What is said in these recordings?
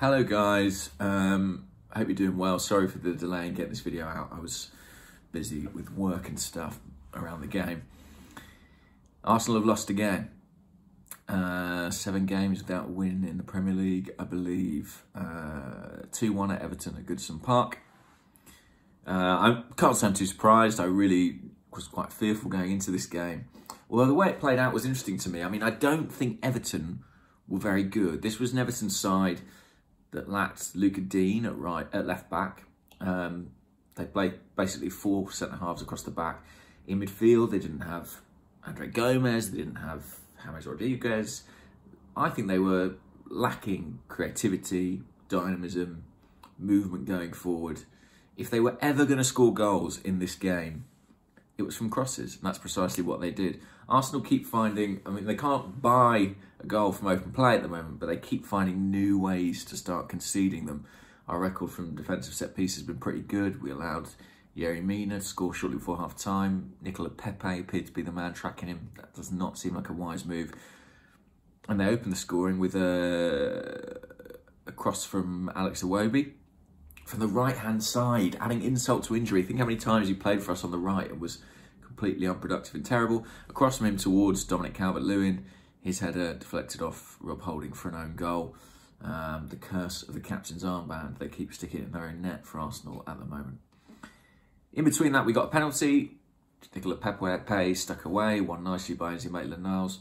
Hello guys, um, hope you're doing well. Sorry for the delay in getting this video out. I was busy with work and stuff around the game. Arsenal have lost again. Uh, seven games without a win in the Premier League, I believe. 2-1 uh, at Everton at Goodison Park. Uh, I can't say I'm too surprised. I really was quite fearful going into this game. Although the way it played out was interesting to me. I mean, I don't think Everton were very good. This was an side that lacked Lucas Digne at right at left back. Um, they played basically four centre halves across the back. In midfield, they didn't have Andre Gomes, they didn't have James Rodriguez. I think they were lacking creativity, dynamism, movement going forward. If they were ever going to score goals in this game, it was from crosses, and that's precisely what they did. Arsenal keep finding, I mean, they can't buy a goal from open play at the moment, but they keep finding new ways to start conceding them. Our record from defensive set pieces has been pretty good. We allowed Yerry Mina to score shortly before half time. Nicolas Pepe appeared to be the man tracking him. That does not seem like a wise move. And they opened the scoring with a, a cross from Alex Iwobi from the right-hand side, adding insult to injury. Think how many times he played for us on the right and was completely unproductive and terrible. Across from him towards Dominic Calvert-Lewin, his header deflected off Rob Holding for an own goal. Um, the curse of the captain's armband. They keep sticking it in their own net for Arsenal at the moment. In between that, we got a penalty. Nicolas Pepe stuck away, won nicely by Ainsley Maitland-Niles.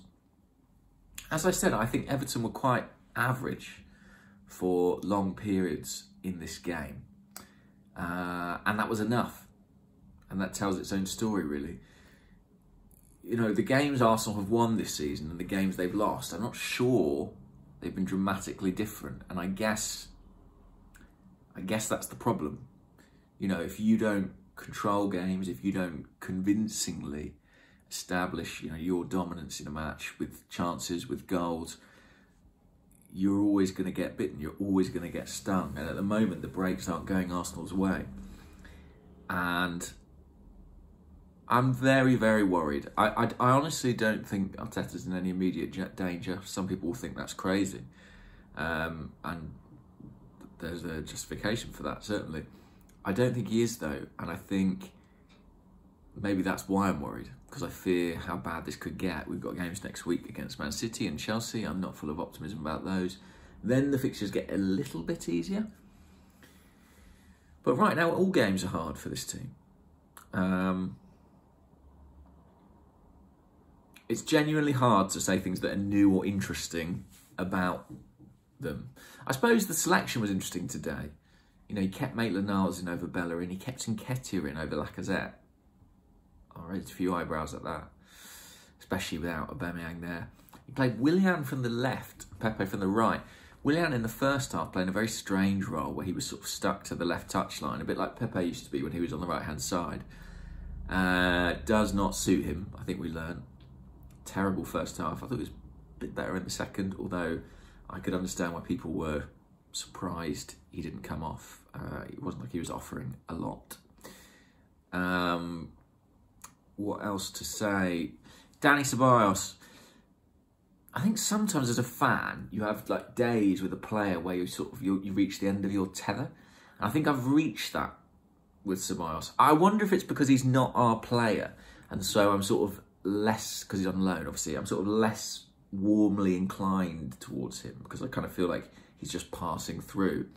As I said, I think Everton were quite average for long periods in this game. Uh, and that was enough. And that tells its own story, really. You know, the games Arsenal have won this season and the games they've lost, I'm not sure they've been dramatically different. And I guess, I guess that's the problem. You know, if you don't control games, if you don't convincingly establish, you know, your dominance in a match with chances, with goals, you're always going to get bitten. You're always going to get stung. And at the moment, the breaks aren't going Arsenal's way. And I'm very, very worried. I, I, I honestly don't think Arteta's in any immediate danger. Some people will think that's crazy. Um, and there's a justification for that, certainly. I don't think he is, though. And I think maybe that's why I'm worried because I fear how bad this could get. We've got games next week against Man City and Chelsea. I'm not full of optimism about those. Then the fixtures get a little bit easier. But right now, all games are hard for this team. Um, it's genuinely hard to say things that are new or interesting about them. I suppose the selection was interesting today. You know, he kept Maitland-Niles in over Bellerin, he kept Nketiah in over Lacazette. Raised a few eyebrows at that, especially without Aubameyang there. He played Willian from the left, Pepe from the right. Willian in the first half playing a very strange role where he was sort of stuck to the left touchline, a bit like Pepe used to be when he was on the right-hand side. Uh, does not suit him, I think we learned. Terrible first half. I thought it was a bit better in the second, although I could understand why people were surprised he didn't come off. Uh, it wasn't like he was offering a lot. Um, what else to say? Danny Ceballos. I think sometimes as a fan, you have like days with a player where you sort of you, you reach the end of your tether. And I think I've reached that with Ceballos. I wonder if it's because he's not our player, and so I'm sort of less because he's on loan. Obviously, I'm sort of less warmly inclined towards him because I kind of feel like he's just passing through.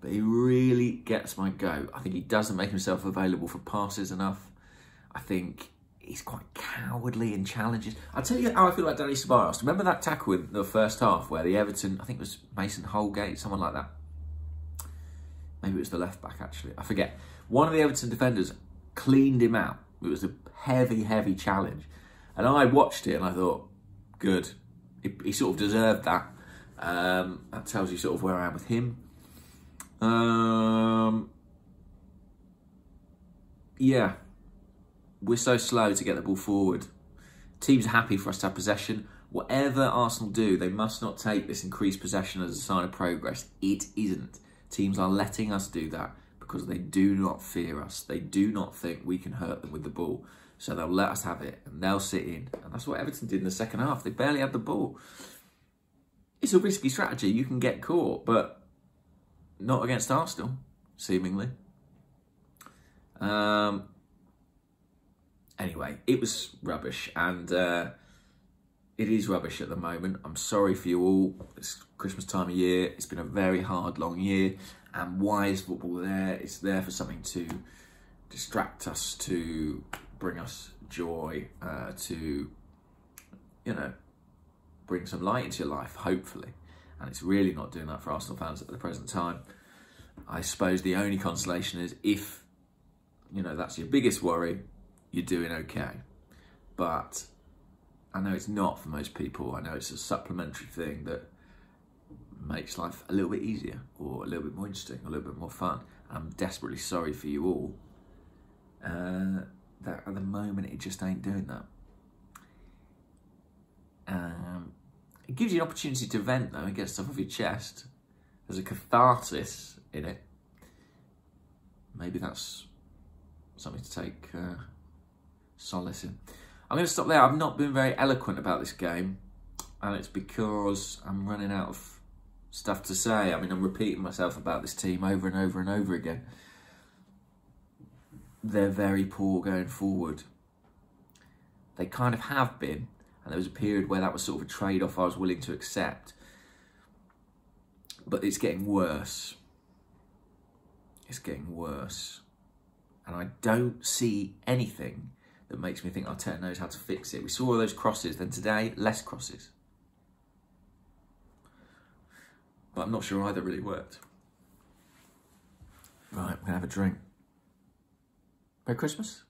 But he really gets my go. I think he doesn't make himself available for passes enough. I think he's quite cowardly in challenges. I'll tell you how I feel about Danny Ceballos. Remember that tackle in the first half where the Everton, I think it was Mason Holgate, someone like that. Maybe it was the left back actually. I forget. One of the Everton defenders cleaned him out. It was a heavy, heavy challenge. And I watched it and I thought, good. He, he sort of deserved that. Um, that tells you sort of where I am with him. Um, yeah, we're so slow to get the ball forward. Teams are happy for us to have possession. Whatever Arsenal do, they must not take this increased possession as a sign of progress. It isn't. Teams are letting us do that because they do not fear us. They do not think we can hurt them with the ball. So they'll let us have it and they'll sit in. And that's what Everton did in the second half. They barely had the ball. it's a risky strategy. You can get caught, but not against Arsenal, seemingly. Um, anyway, it was rubbish, and uh, it is rubbish at the moment. I'm sorry for you all. It's Christmas time of year. It's been a very hard, long year. And why is football there? It's there for something to distract us, to bring us joy, uh, to, you know, bring some light into your life, hopefully. And it's really not doing that for Arsenal fans at the present time. I suppose the only consolation is if, you know, that's your biggest worry, you're doing okay. But I know it's not for most people. I know it's a supplementary thing that makes life a little bit easier or a little bit more interesting, a little bit more fun. I'm desperately sorry for you all. Uh, that at the moment it just ain't doing that. Um, it gives you an opportunity to vent though and get stuff off your chest. There's a catharsis in it. Maybe that's something to take uh, solace in. I'm going to stop there. I've not been very eloquent about this game, and it's because I'm running out of stuff to say. I mean, I'm repeating myself about this team over and over and over again. They're very poor going forward. They kind of have been, and there was a period where that was sort of a trade off I was willing to accept. But it's getting worse. It's getting worse. And I don't see anything that makes me think Arteta knows how to fix it. We saw all those crosses, then today, less crosses. But I'm not sure either really worked. Right, we're going to have a drink. Merry Christmas.